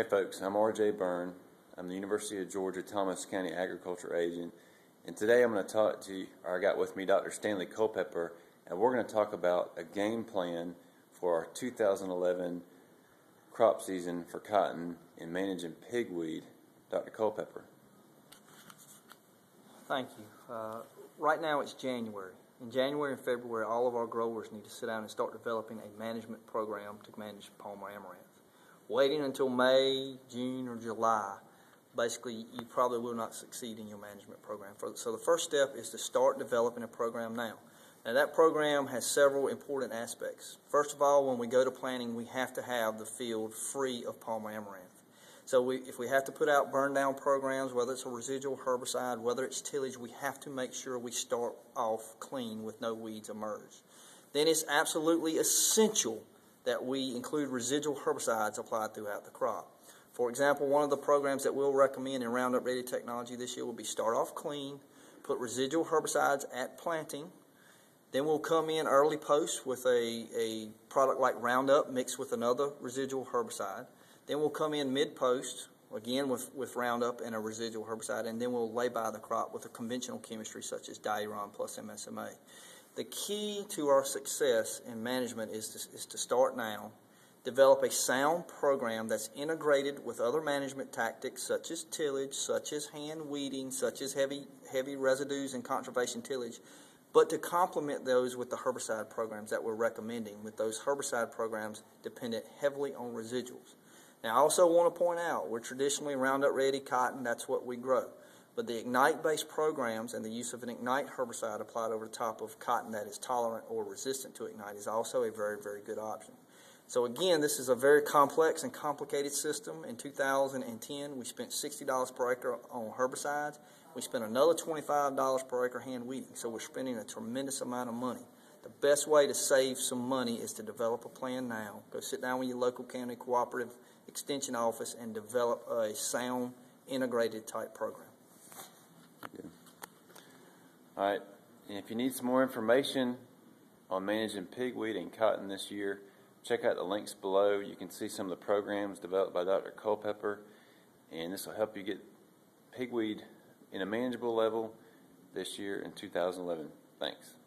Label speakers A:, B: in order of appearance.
A: Hey folks, I'm RJ Byrne. I'm the University of Georgia Thomas County Agriculture Agent. And today I'm going to talk to you, or I got with me Dr. Stanley Culpepper, and we're going to talk about a game plan for our 2011 crop season for cotton and managing pigweed. Dr. Culpepper.
B: Thank you. Uh, right now it's January. In January and February, all of our growers need to sit down and start developing a management program to manage Palmer amaranth. Waiting until May, June, or July, basically, you probably will not succeed in your management program. So the first step is to start developing a program now. Now that program has several important aspects. First of all, when we go to planting, we have to have the field free of Palmer amaranth. So we, if we have to put out burn down programs, whether it's a residual herbicide, whether it's tillage, we have to make sure we start off clean with no weeds emerge. Then it's absolutely essential that we include residual herbicides applied throughout the crop. For example, one of the programs that we'll recommend in Roundup Ready technology this year will be start off clean, put residual herbicides at planting, then we'll come in early post with a, a product like Roundup mixed with another residual herbicide. Then we'll come in mid-post, again with, with Roundup and a residual herbicide, and then we'll lay by the crop with a conventional chemistry such as Diuron plus MSMA. The key to our success in management is to, is to start now, develop a sound program that's integrated with other management tactics such as tillage, such as hand weeding, such as heavy, heavy residues and conservation tillage, but to complement those with the herbicide programs that we're recommending, with those herbicide programs dependent heavily on residuals. Now, I also want to point out we're traditionally Roundup Ready cotton, that's what we grow. But the Ignite based programs and the use of an Ignite herbicide applied over the top of cotton that is tolerant or resistant to Ignite is also a very, very good option. So, again, this is a very complex and complicated system. In 2010, we spent $60 per acre on herbicides. We spent another $25 per acre hand weeding. So, we're spending a tremendous amount of money. The best way to save some money is to develop a plan now. Go sit down with your local county cooperative extension office and develop a sound integrated type program.
A: All right. And if you need some more information on managing pigweed and cotton this year, check out the links below. You can see some of the programs developed by Dr. Culpepper, and this will help you get pigweed in a manageable level this year in 2011. Thanks.